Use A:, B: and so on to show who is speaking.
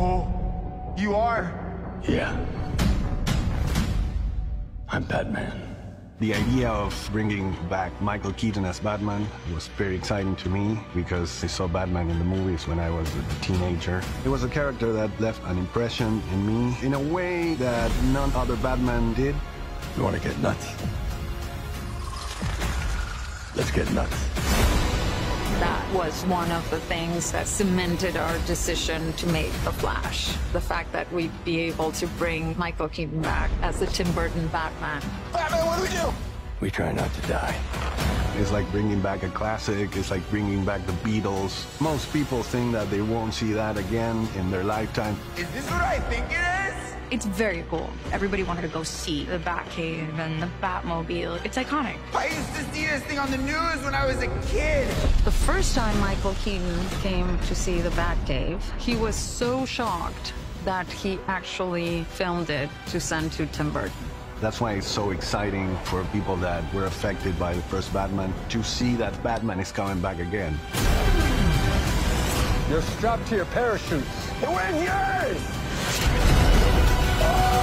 A: Oh, you are?
B: Yeah. I'm Batman.
C: The idea of bringing back Michael Keaton as Batman was very exciting to me because I saw Batman in the movies when I was a teenager. It was a character that left an impression in me in a way that none other Batman did.
B: You want to get nuts? Let's get nuts.
D: That was one of the things that cemented our decision to make The Flash. The fact that we'd be able to bring Michael Keaton back as the Tim Burton Batman.
A: Batman, what do we do?
B: We try not to die.
C: It's like bringing back a classic. It's like bringing back the Beatles. Most people think that they won't see that again in their lifetime.
A: Is this what I think it is?
E: It's very cool. Everybody wanted to go see the Batcave and the Batmobile. It's iconic.
A: I used to see this thing on the news when I was a kid.
D: The first time Michael Keaton came to see the Batcave, he was so shocked that he actually filmed it to send to Tim Burton.
C: That's why it's so exciting for people that were affected by the first Batman to see that Batman is coming back again.
F: You're strapped to your parachutes.
A: And where's yours? Oh!